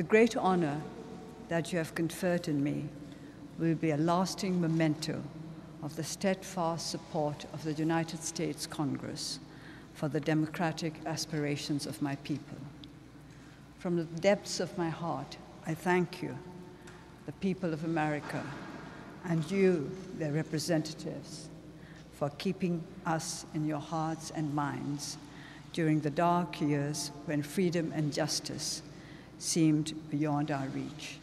The great honor that you have conferred on me will be a lasting memento of the steadfast support of the United States Congress for the democratic aspirations of my people. From the depths of my heart, I thank you, the people of America, and you, their representatives, for keeping us in your hearts and minds during the dark years when freedom and justice seemed beyond our reach.